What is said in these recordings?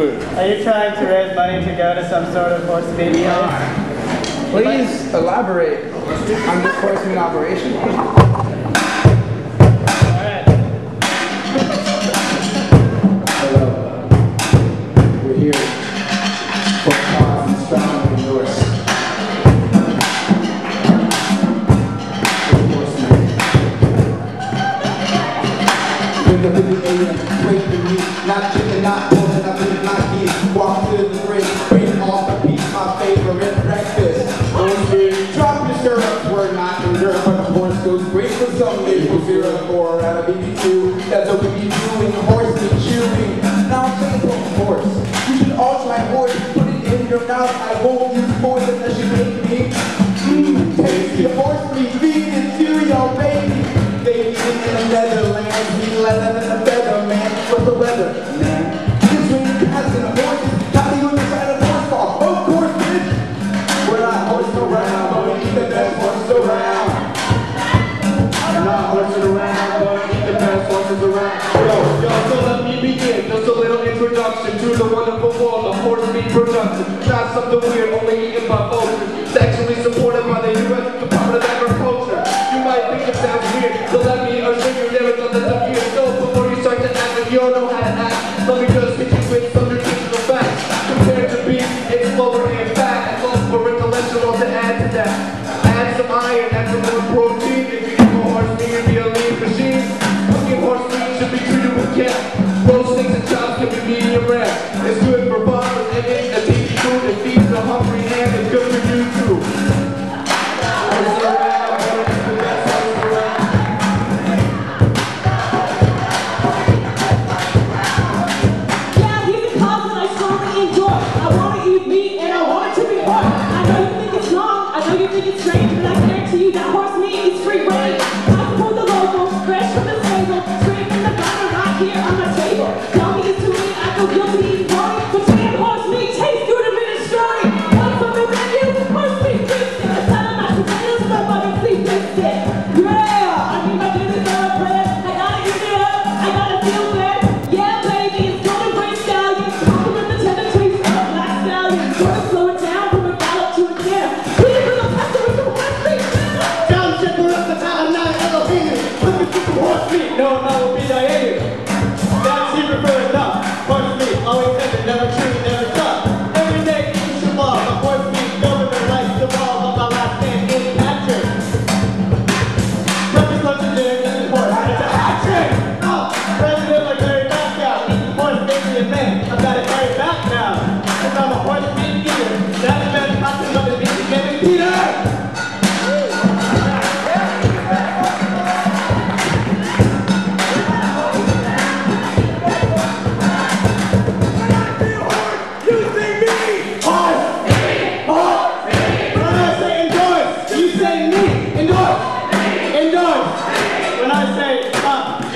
food. Are you trying to raise money to go to some sort of horse meat place? Please elaborate on this horse meat operation. Alright. Hello. We're here for a cause and strongly endorse. The really break the meat, not chicken, not pork, and I believe not beef. Europe, but the horse goes great for some maple syrup or out of BBQ. That's what we be doing, horse meat chewing. Now I'm saying for horse, you should all try horse, put it in your mouth. I won't use poison that you make me. Mmm, tasty horse meat, feed it to your baby. They eat it in the Netherlands, we let them in the something weird, only eaten by vultures. It's actually supported by the U.S. Department of Agriculture. You might think it sounds weird, so let me assure you there is nothing to fear. So before you start to act like you don't know how to act, let me just hit you with some nutritional facts. Compared to beef, it's lower in fat. It's also for intellectual to add to that. Add some iron, add some more protein.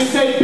Isso é